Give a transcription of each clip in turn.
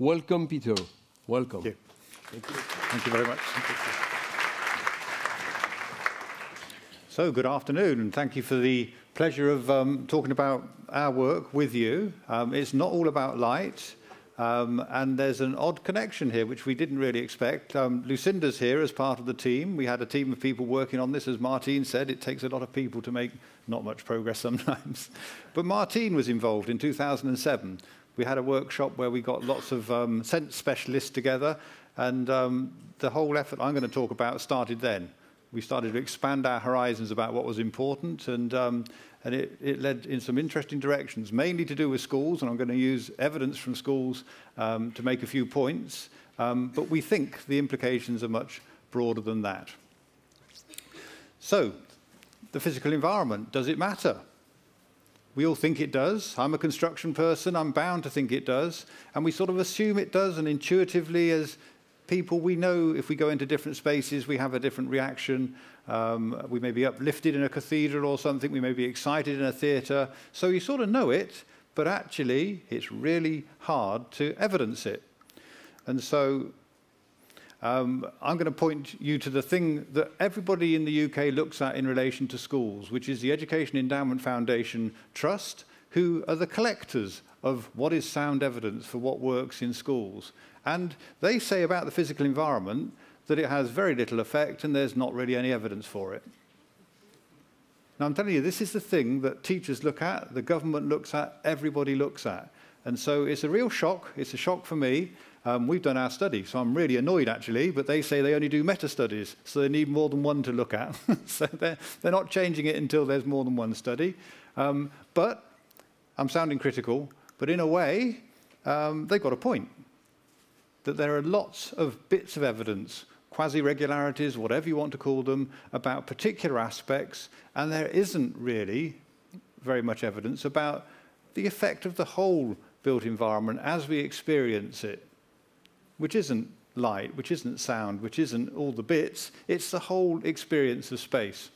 Welcome, Peter. Welcome. Thank you. Thank you, Thank you very much. So, good afternoon, and thank you for the pleasure of um, talking about our work with you. Um, it's not all about light. Um, and there's an odd connection here, which we didn't really expect. Um, Lucinda's here as part of the team. We had a team of people working on this. As Martine said, it takes a lot of people to make not much progress sometimes. but Martine was involved in 2007. We had a workshop where we got lots of um, sense specialists together, and um, the whole effort I'm going to talk about started then. We started to expand our horizons about what was important, and um, and it, it, led in some interesting directions, mainly to do with schools, and I'm going to use evidence from schools um, to make a few points, um, but we think the implications are much broader than that. So, the physical environment, does it matter? We all think it does. I'm a construction person, I'm bound to think it does, and we sort of assume it does, and intuitively, as people, we know if we go into different spaces, we have a different reaction. Um, we may be uplifted in a cathedral or something. We may be excited in a theatre. So you sort of know it, but actually it's really hard to evidence it. And so um, I'm going to point you to the thing that everybody in the UK looks at in relation to schools, which is the Education Endowment Foundation Trust, who are the collectors of what is sound evidence for what works in schools. And they say about the physical environment that it has very little effect and there's not really any evidence for it. Now, I'm telling you, this is the thing that teachers look at, the government looks at, everybody looks at. And so it's a real shock. It's a shock for me. Um, we've done our study, so I'm really annoyed actually, but they say they only do meta studies, so they need more than one to look at. so they're, they're not changing it until there's more than one study. Um, but I'm sounding critical, but in a way, um, they've got a point. That there are lots of bits of evidence quasi-regularities, whatever you want to call them, about particular aspects, and there isn't really very much evidence about the effect of the whole built environment as we experience it, which isn't light, which isn't sound, which isn't all the bits, it's the whole experience of space.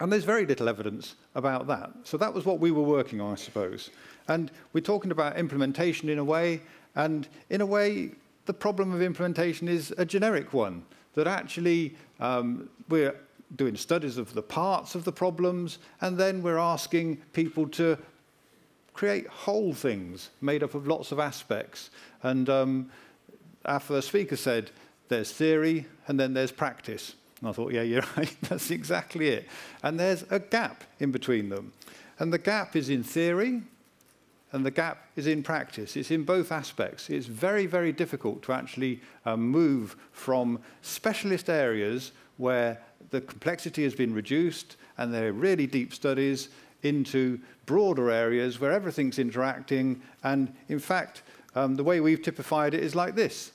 And there's very little evidence about that. So that was what we were working on, I suppose. And we're talking about implementation in a way, and in a way, the problem of implementation is a generic one, that actually um, we're doing studies of the parts of the problems, and then we're asking people to create whole things made up of lots of aspects. And um, our first speaker said, there's theory, and then there's practice. And I thought, yeah, you're right, that's exactly it. And there's a gap in between them. And the gap is in theory, and the gap is in practice. It's in both aspects. It's very, very difficult to actually um, move from specialist areas where the complexity has been reduced and there are really deep studies into broader areas where everything's interacting. And in fact, um, the way we've typified it is like this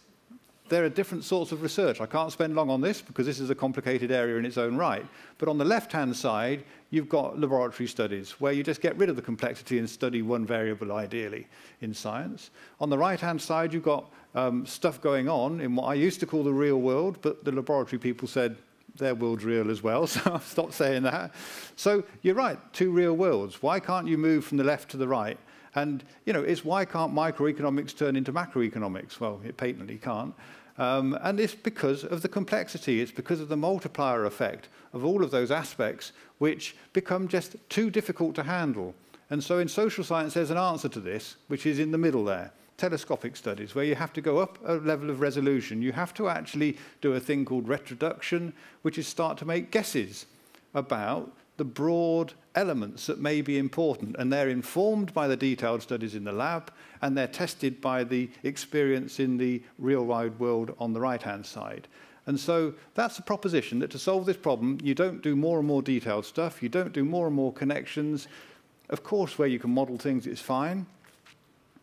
there are different sorts of research. I can't spend long on this because this is a complicated area in its own right. But on the left-hand side, you've got laboratory studies where you just get rid of the complexity and study one variable ideally in science. On the right-hand side, you've got um, stuff going on in what I used to call the real world, but the laboratory people said their world's real as well, so I've stopped saying that. So you're right, two real worlds. Why can't you move from the left to the right? And, you know, it's why can't microeconomics turn into macroeconomics? Well, it patently can't. Um, and it's because of the complexity, it's because of the multiplier effect of all of those aspects which become just too difficult to handle. And so in social science, there's an answer to this, which is in the middle there telescopic studies, where you have to go up a level of resolution. You have to actually do a thing called retroduction, which is start to make guesses about the broad elements that may be important. And they're informed by the detailed studies in the lab, and they're tested by the experience in the real wide world on the right-hand side. And so that's the proposition that to solve this problem, you don't do more and more detailed stuff, you don't do more and more connections. Of course, where you can model things, it's fine,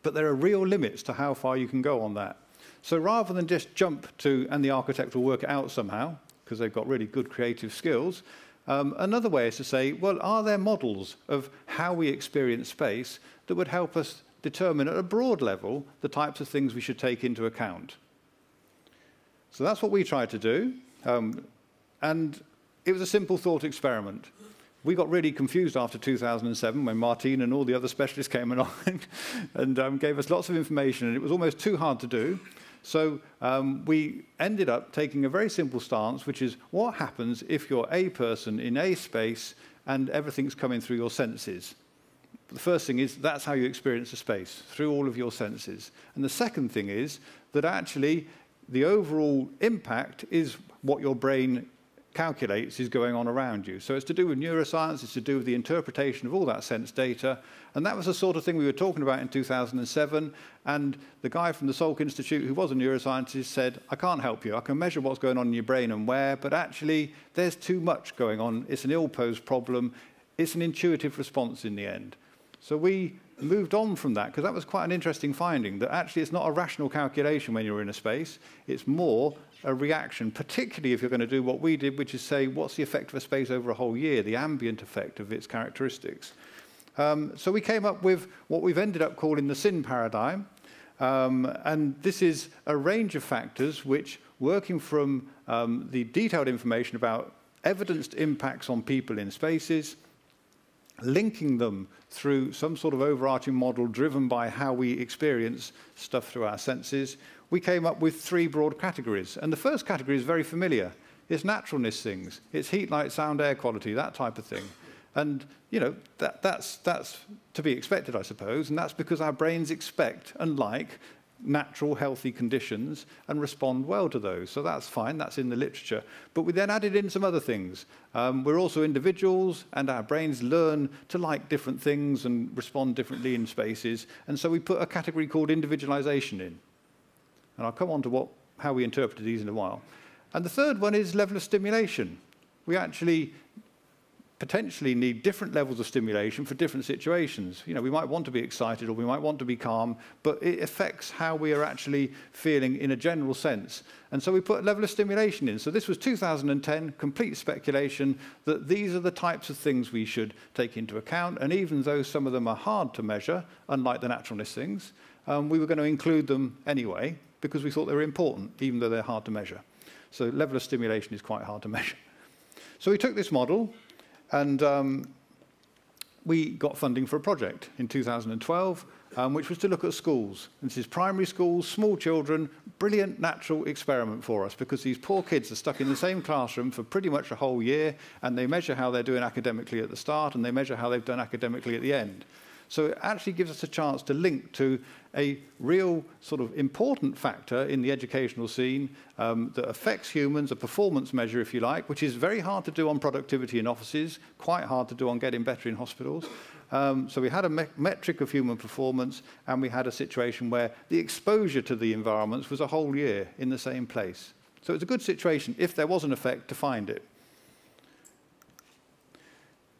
but there are real limits to how far you can go on that. So rather than just jump to, and the architect will work it out somehow, because they've got really good creative skills, um, another way is to say, well, are there models of how we experience space that would help us determine at a broad level the types of things we should take into account? So that's what we tried to do. Um, and it was a simple thought experiment. we got really confused after 2007 when Martine and all the other specialists came along and um, gave us lots of information, and it was almost too hard to do. So um, we ended up taking a very simple stance, which is what happens if you're a person in a space and everything's coming through your senses? The first thing is that's how you experience a space, through all of your senses. And the second thing is that actually the overall impact is what your brain calculates is going on around you. So it's to do with neuroscience, it's to do with the interpretation of all that sense data. And that was the sort of thing we were talking about in 2007. And the guy from the Salk Institute, who was a neuroscientist, said, I can't help you. I can measure what's going on in your brain and where, but actually there's too much going on. It's an ill-posed problem. It's an intuitive response in the end. So we moved on from that because that was quite an interesting finding that actually it's not a rational calculation when you're in a space. It's more a reaction, particularly if you're going to do what we did, which is say, what's the effect of a space over a whole year, the ambient effect of its characteristics. Um, so we came up with what we've ended up calling the sin paradigm. Um, and this is a range of factors which, working from um, the detailed information about evidenced impacts on people in spaces, linking them through some sort of overarching model driven by how we experience stuff through our senses, we came up with three broad categories. And the first category is very familiar. It's naturalness things. It's heat, light, sound, air quality, that type of thing. And, you know, that, that's, that's to be expected, I suppose. And that's because our brains expect and like natural, healthy conditions and respond well to those. So that's fine, that's in the literature. But we then added in some other things. Um, we're also individuals, and our brains learn to like different things and respond differently in spaces. And so we put a category called individualization in. And I'll come on to what, how we interpreted these in a while. And the third one is level of stimulation. We actually potentially need different levels of stimulation for different situations. You know, we might want to be excited or we might want to be calm, but it affects how we are actually feeling in a general sense. And so we put a level of stimulation in. So this was 2010, complete speculation that these are the types of things we should take into account. And even though some of them are hard to measure, unlike the naturalness things, um, we were going to include them anyway because we thought they were important, even though they're hard to measure. So level of stimulation is quite hard to measure. So we took this model, and um, we got funding for a project in 2012, um, which was to look at schools. This is primary schools, small children, brilliant natural experiment for us because these poor kids are stuck in the same classroom for pretty much a whole year and they measure how they're doing academically at the start and they measure how they've done academically at the end. So it actually gives us a chance to link to a real sort of important factor in the educational scene um, that affects humans, a performance measure, if you like, which is very hard to do on productivity in offices, quite hard to do on getting better in hospitals. Um, so we had a me metric of human performance, and we had a situation where the exposure to the environments was a whole year in the same place. So it's a good situation, if there was an effect, to find it.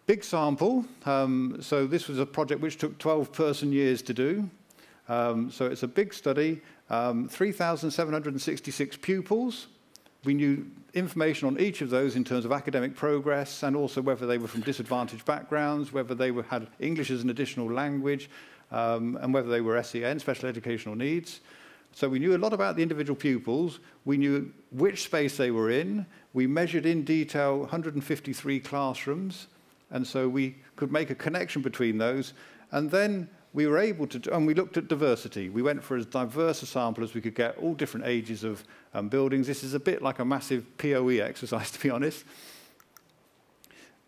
Big sample. Um, so this was a project which took 12 person years to do. Um, so it's a big study, um, 3,766 pupils. We knew information on each of those in terms of academic progress and also whether they were from disadvantaged backgrounds, whether they were, had English as an additional language, um, and whether they were SEN, special educational needs. So we knew a lot about the individual pupils. We knew which space they were in. We measured in detail 153 classrooms. And so we could make a connection between those. And then we were able to, and we looked at diversity. We went for as diverse a sample as we could get, all different ages of um, buildings. This is a bit like a massive POE exercise, to be honest.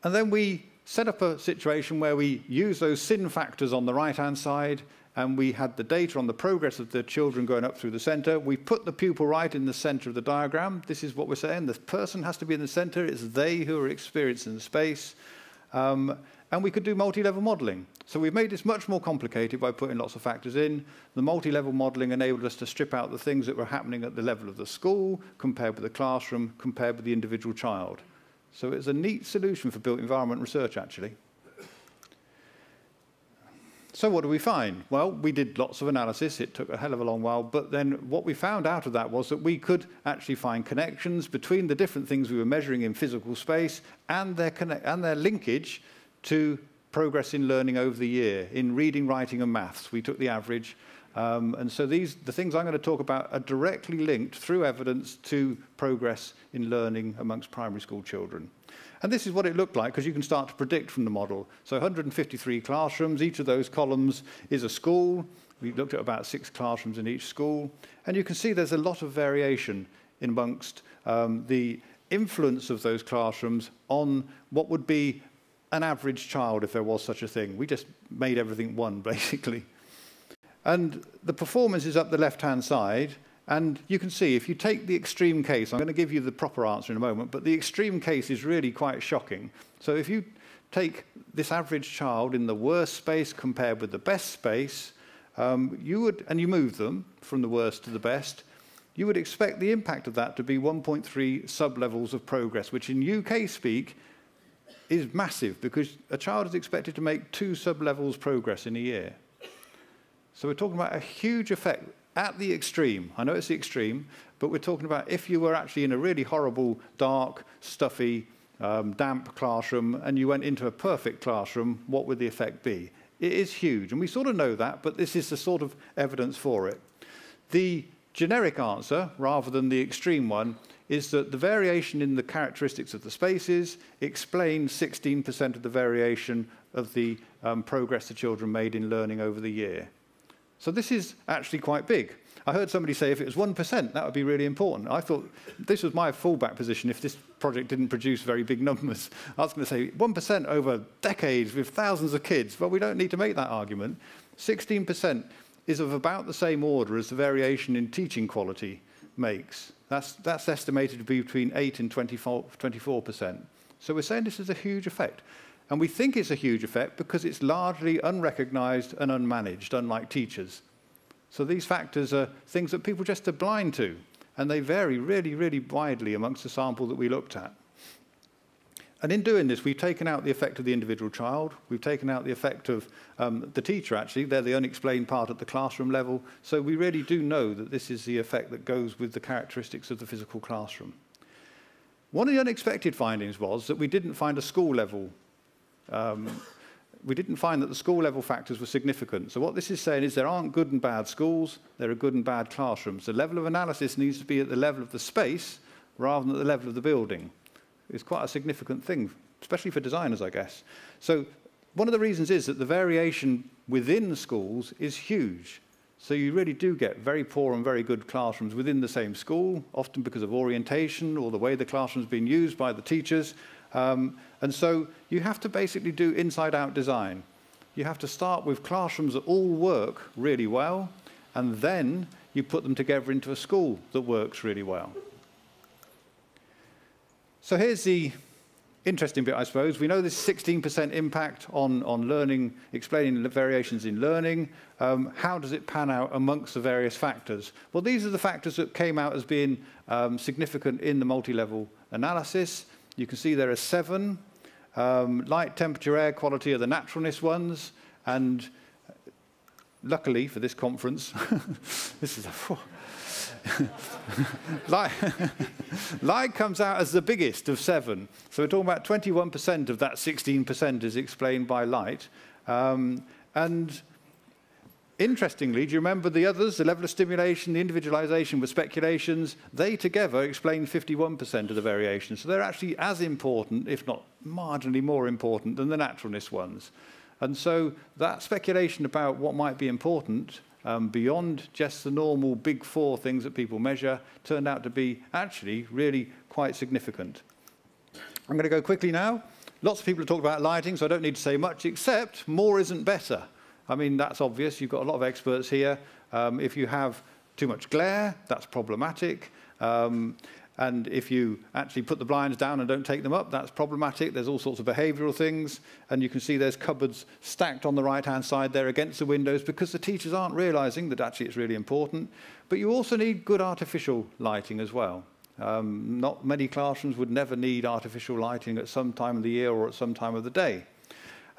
And then we set up a situation where we use those sin factors on the right-hand side, and we had the data on the progress of the children going up through the center. We put the pupil right in the center of the diagram. This is what we're saying. The person has to be in the center. It's they who are experiencing the space. Um, and we could do multi-level modeling. So we've made this much more complicated by putting lots of factors in. The multi-level modeling enabled us to strip out the things that were happening at the level of the school, compared with the classroom, compared with the individual child. So it's a neat solution for built environment research, actually. So what do we find? Well, we did lots of analysis. It took a hell of a long while. But then what we found out of that was that we could actually find connections between the different things we were measuring in physical space and their, and their linkage to progress in learning over the year, in reading, writing, and maths. We took the average. Um, and so these, the things I'm going to talk about are directly linked through evidence to progress in learning amongst primary school children. And this is what it looked like because you can start to predict from the model. So 153 classrooms, each of those columns is a school. We looked at about six classrooms in each school. And you can see there's a lot of variation amongst um, the influence of those classrooms on what would be an average child if there was such a thing. We just made everything one, basically. And the performance is up the left-hand side, and you can see if you take the extreme case, I'm going to give you the proper answer in a moment, but the extreme case is really quite shocking. So if you take this average child in the worst space compared with the best space, um, you would, and you move them from the worst to the best, you would expect the impact of that to be 1.3 sub-levels of progress, which in UK speak is massive because a child is expected to make two sub-levels progress in a year. So we're talking about a huge effect at the extreme. I know it's the extreme, but we're talking about if you were actually in a really horrible, dark, stuffy, um, damp classroom and you went into a perfect classroom, what would the effect be? It is huge, and we sort of know that, but this is the sort of evidence for it. The generic answer, rather than the extreme one, is that the variation in the characteristics of the spaces explains 16% of the variation of the um, progress the children made in learning over the year. So this is actually quite big. I heard somebody say if it was 1%, that would be really important. I thought this was my fallback position if this project didn't produce very big numbers. I was going to say 1% over decades with thousands of kids. Well, we don't need to make that argument. 16% is of about the same order as the variation in teaching quality makes. That's, that's estimated to be between 8 and 24, 24%. So we're saying this is a huge effect. And we think it's a huge effect because it's largely unrecognized and unmanaged, unlike teachers. So these factors are things that people just are blind to, and they vary really, really widely amongst the sample that we looked at. And in doing this, we've taken out the effect of the individual child. We've taken out the effect of um, the teacher, actually. They're the unexplained part at the classroom level. So we really do know that this is the effect that goes with the characteristics of the physical classroom. One of the unexpected findings was that we didn't find a school level. Um, we didn't find that the school level factors were significant. So what this is saying is there aren't good and bad schools, there are good and bad classrooms. The level of analysis needs to be at the level of the space rather than at the level of the building It's quite a significant thing, especially for designers, I guess. So one of the reasons is that the variation within schools is huge. So you really do get very poor and very good classrooms within the same school, often because of orientation or the way the classroom's been used by the teachers. Um, and so you have to basically do inside-out design. You have to start with classrooms that all work really well, and then you put them together into a school that works really well. So here's the interesting bit, I suppose. We know this 16% impact on, on learning, explaining variations in learning. Um, how does it pan out amongst the various factors? Well, these are the factors that came out as being um, significant in the multi-level analysis. You can see there are seven. Um, light, temperature, air quality are the naturalness ones. And luckily for this conference, this is a... light, light comes out as the biggest of seven. So we're talking about 21% of that 16% is explained by light. Um, and interestingly, do you remember the others, the level of stimulation, the individualization with speculations? They together explain 51% of the variation. So they're actually as important, if not marginally more important, than the naturalness ones. And so that speculation about what might be important um, beyond just the normal big four things that people measure turned out to be actually really quite significant. I'm going to go quickly now. Lots of people have talked about lighting, so I don't need to say much, except more isn't better. I mean, that's obvious. You've got a lot of experts here. Um, if you have too much glare, that's problematic. Um, and if you actually put the blinds down and don't take them up, that's problematic. There's all sorts of behavioral things. And you can see there's cupboards stacked on the right-hand side there against the windows because the teachers aren't realizing that actually it's really important. But you also need good artificial lighting as well. Um, not many classrooms would never need artificial lighting at some time of the year or at some time of the day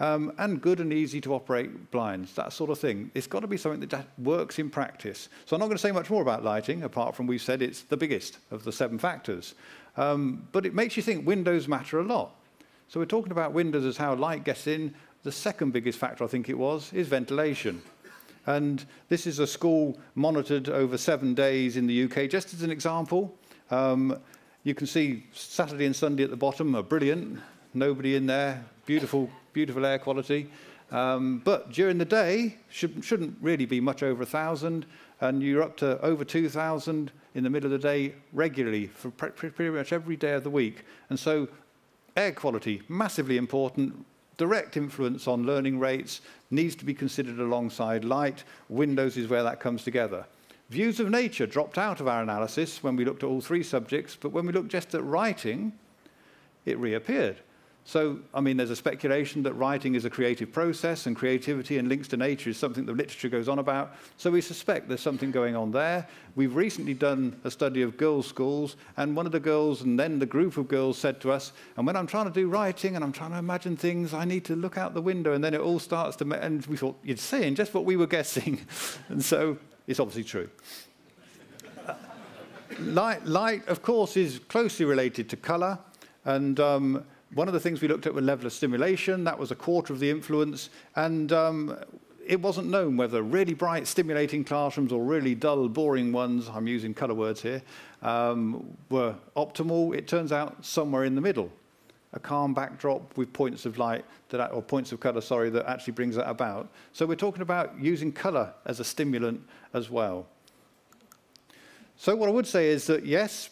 um, and good and easy to operate blinds, that sort of thing. It's got to be something that works in practice. So I'm not going to say much more about lighting, apart from we've said it's the biggest of the seven factors. Um, but it makes you think windows matter a lot. So we're talking about windows as how light gets in. The second biggest factor, I think it was, is ventilation. And this is a school monitored over seven days in the UK, just as an example. Um, you can see Saturday and Sunday at the bottom are brilliant. nobody in there, beautiful, beautiful air quality. Um, but during the day, should, shouldn't really be much over 1,000, and you're up to over 2,000 in the middle of the day regularly for pretty much every day of the week. And so air quality, massively important, direct influence on learning rates, needs to be considered alongside light. Windows is where that comes together. Views of nature dropped out of our analysis when we looked at all three subjects, but when we looked just at writing, it reappeared. So, I mean, there's a speculation that writing is a creative process and creativity and links to nature is something that literature goes on about. So we suspect there's something going on there. We've recently done a study of girls' schools, and one of the girls and then the group of girls said to us, and when I'm trying to do writing and I'm trying to imagine things, I need to look out the window, and then it all starts to, and we thought, you're saying just what we were guessing. and so it's obviously true. light, light, of course, is closely related to color, and um, one of the things we looked at was level of stimulation. That was a quarter of the influence. And um, it wasn't known whether really bright, stimulating classrooms or really dull, boring ones, I'm using colour words here, um, were optimal. It turns out somewhere in the middle. A calm backdrop with points of light, that, or points of colour, sorry, that actually brings that about. So we're talking about using colour as a stimulant as well. So what I would say is that, yes,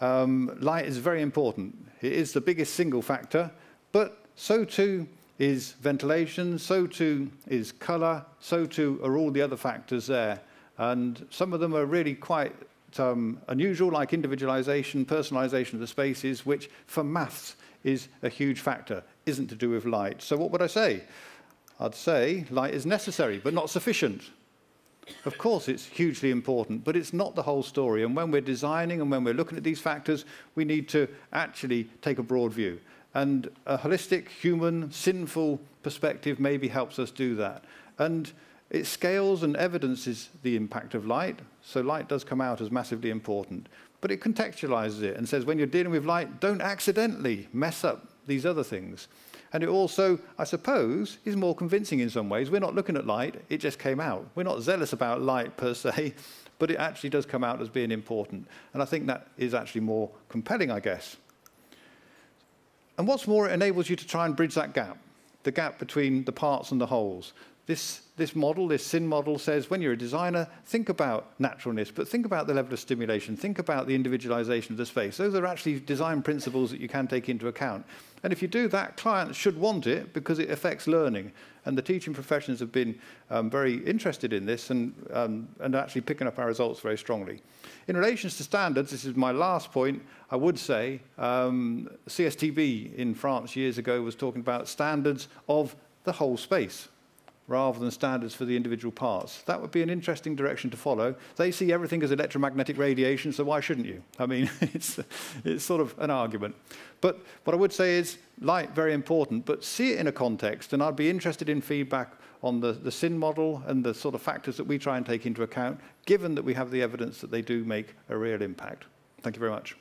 um, light is very important. It is the biggest single factor, but so too is ventilation, so too is colour, so too are all the other factors there. And some of them are really quite um, unusual, like individualization, personalization of the spaces, which for maths is a huge factor, isn't to do with light. So what would I say? I'd say light is necessary, but not sufficient. Of course, it's hugely important, but it's not the whole story. And when we're designing and when we're looking at these factors, we need to actually take a broad view. And a holistic, human, sinful perspective maybe helps us do that. And it scales and evidences the impact of light. So light does come out as massively important. But it contextualizes it and says when you're dealing with light, don't accidentally mess up these other things. And it also, I suppose, is more convincing in some ways. We're not looking at light, it just came out. We're not zealous about light per se, but it actually does come out as being important. And I think that is actually more compelling, I guess. And what's more, it enables you to try and bridge that gap, the gap between the parts and the wholes. This, this model, this SIN model says when you're a designer, think about naturalness, but think about the level of stimulation, think about the individualization of the space. Those are actually design principles that you can take into account. And if you do that, clients should want it because it affects learning. And the teaching professions have been um, very interested in this and, um, and actually picking up our results very strongly. In relation to standards, this is my last point, I would say um, CSTB in France years ago was talking about standards of the whole space rather than standards for the individual parts. That would be an interesting direction to follow. They see everything as electromagnetic radiation, so why shouldn't you? I mean, it's, it's sort of an argument. But what I would say is light, very important, but see it in a context, and I'd be interested in feedback on the, the SIN model and the sort of factors that we try and take into account, given that we have the evidence that they do make a real impact. Thank you very much.